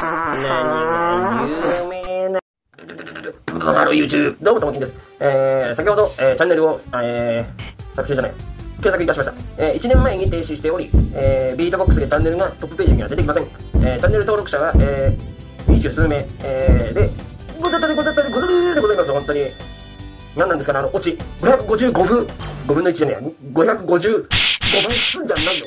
何が有名なハロー YouTube どうもともきんです、えー、先ほど、えー、チャンネルを、えー、作成じゃない検索いたしました、えー、1年前に停止しており、えー、ビートボックスでチャンネルがトップページには出てきません、えー、チャンネル登録者は、えー、二十数名、えー、でござったでござったでござるでございます本当に。何なんですかねあのオチ。555分。5分の1じゃねえ555分すんじゃないよ。